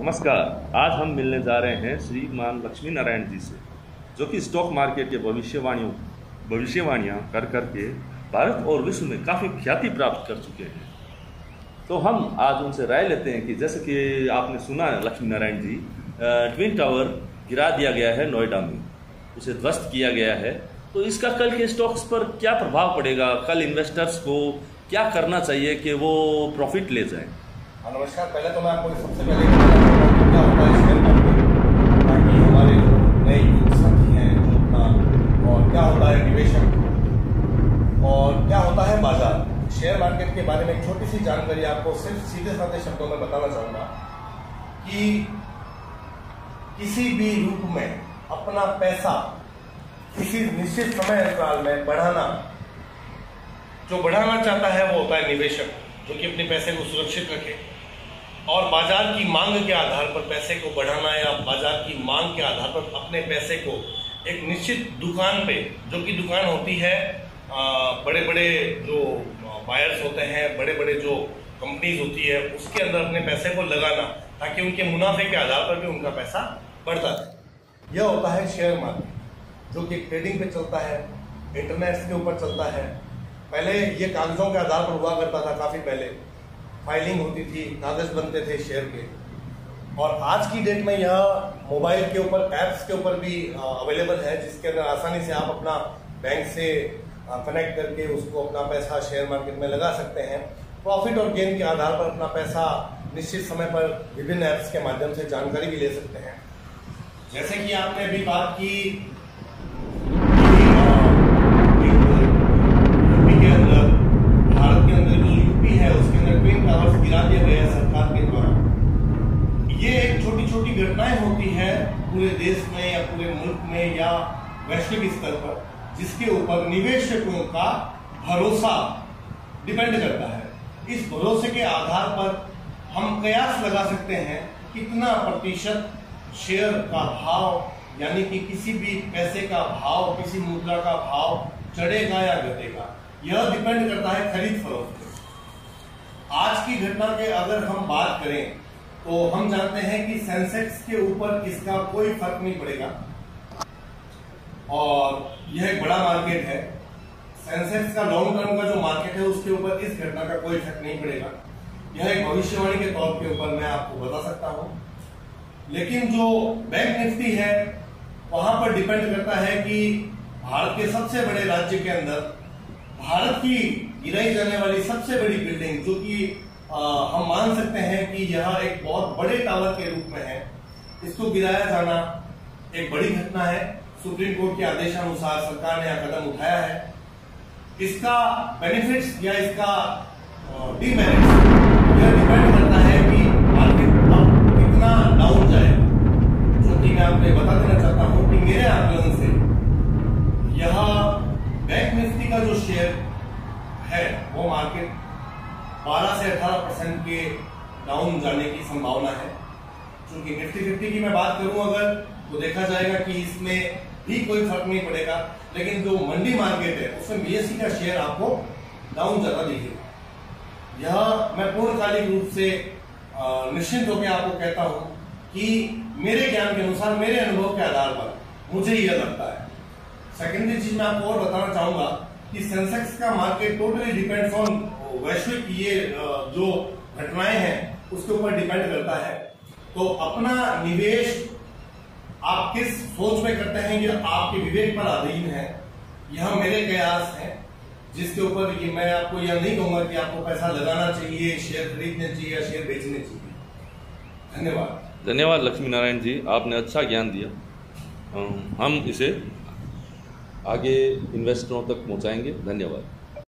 नमस्कार, आज हम मिलने जा रहे हैं श्रीमान लक्ष्मी नारायण जी से, जो कि स्टॉक मार्केट के भविष्यवाणियों, भविष्यवाणियाँ कर कर के भारत और विश्व में काफ़ी ख्याति प्राप्त कर चुके हैं। तो हम आज उनसे राय लेते हैं कि जैसे कि आपने सुना है लक्ष्मी नारायण जी ट्विन टावर गिरा दिया गया है नोएडा में, उसे ध्वस्त किया गया है। तो इसका कल के स्टॉक्स पर क्या प्रभाव पड़ेगा? कल इन्वेस्टर्स को क्या करना चाहिए कि वो प्रॉफिट ले जाएँ? नमस्कार। पहले तो मैं आपको सबसे पहले क्या होता है शेयर मार्केट ताकि हमारे नए युग साथी हैं, जो अपना, और क्या होता है निवेशक और क्या होता है बाज़ार? शेयर मार्केट के बारे में छोटी सी जानकारी आपको सिर्फ़ सीधे साधे शब्दों में बताना चाहूँगा, कि किसी भी रूप में अपना पैसा किसी निश्चित समय अंतराल में बढ़ाना, जो बढ़ाना चाहता है, वो होता है निवेशक। जो कि अपने पैसे को सुरक्षित रखे और बाज़ार की मांग के आधार पर पैसे को बढ़ाना या बाज़ार की मांग के आधार पर अपने पैसे को एक निश्चित दुकान पे, जो कि दुकान होती है बड़े बड़े जो बायर्स होते हैं बड़े बड़े जो कंपनीज़ होती है, उसके अंदर अपने पैसे को लगाना ताकि उनके मुनाफे के आधार पर भी उनका पैसा बढ़ता रहे। यह होता है शेयर मार्केट जो कि ट्रेडिंग पे चलता है इंटरनेट के ऊपर चलता है पहले ये कागजों के आधार पर हुआ करता था काफ़ी पहले। फाइलिंग होती थी, कागज़ बनते थे शेयर के। और आज की डेट में यह मोबाइल के ऊपर, ऐप्स के ऊपर भी अवेलेबल है, जिसके अंदर आसानी से आप अपना बैंक से कनेक्ट करके उसको अपना पैसा शेयर मार्केट में लगा सकते हैं। प्रॉफिट और गेन के आधार पर अपना पैसा निश्चित समय पर विभिन्न ऐप्स के माध्यम से जानकारी भी ले सकते हैं। जैसे कि आपने अभी बात की घटनाएँ होती है पूरे देश में या पूरे मुल्क में या वैश्विक स्तर पर, जिसके ऊपर निवेशकों का भरोसा डिपेंड करता है। इस भरोसे के आधार पर हम कयास लगा सकते हैं कितना प्रतिशत शेयर का भाव, यानी कि किसी भी पैसे का भाव, किसी मुद्रा का भाव चढ़ेगा या घटेगा। यह डिपेंड करता है खरीद फरोख्त आज की घटना के अगर हम बात करें तो हम जानते हैं कि सेंसेक्स के ऊपर इसका कोई फ़र्क नहीं पड़ेगा। और यह एक बड़ा मार्केट है। सेंसेक्स का लॉन्ग टर्म का जो मार्केट है, उसके ऊपर इस घटना का कोई इफ़ेक्ट नहीं पड़ेगा। यह एक भविष्यवाणी के तौर के ऊपर मैं आपको बता सकता हूँ। लेकिन जो बैंक निफ्टी है, वहाँ पर डिपेंड करता है कि भारत के सबसे बड़े राज्य के अंदर भारत की गिराई जाने वाली सबसे बड़ी बिल्डिंग जो कि हम मान सकते हैं कि यह एक बहुत बड़े टावर के रूप में है। इसको गिराया जाना एक बड़ी घटना है। सुप्रीम कोर्ट के आदेशानुसार सरकार ने यह कदम उठाया है। इसका बेनिफिट्स या इसका डीमेरिट्स यह डिपेंड करता है कि मार्केट कितना डाउन जाए। जो कि मैं आपको बता देना चाहता हूँ कि मेरे आकलन से यह बैंक निफ्टी का जो शेयर है, वो मार्केट 12 से 18 परसेंट के डाउन जाने की संभावना है। क्योंकि निफ्टी फिफ्टी की मैं बात करूँ अगर तो देखा जाएगा कि इसमें भी कोई फ़र्क नहीं पड़ेगा। लेकिन जो मंडी मार्केट है, उसमें बीएससी का शेयर आपको डाउन ज़्यादा दिखेगा। यह मैं पूर्णकालिक रूप से निश्चित होकर आपको कहता हूँ कि मेरे ज्ञान के अनुसार, मेरे अनुभव के आधार पर मुझे यह लगता है। सेकेंडरी चीज़ मैं आपको और बताना चाहूँगा कि सेंसेक्स का मार्केट टोटली डिपेंड्स ऑन वैश्विक ये जो घटनाएँ हैं, उसके ऊपर डिपेंड करता है। तो अपना निवेश आप किस सोच में करते हैं ये आपके विवेक पर अधीन है, यह मेरे कयास है, जिसके ऊपर ये मैं आपको यह नहीं कहूँगा कि आपको पैसा लगाना चाहिए शेयर खरीदने चाहिए या शेयर बेचने चाहिए। धन्यवाद। धन्यवाद लक्ष्मी नारायण जी, आपने अच्छा ज्ञान दिया। हम इसे आगे इन्वेस्टरों तक पहुंचाएँगे। धन्यवाद।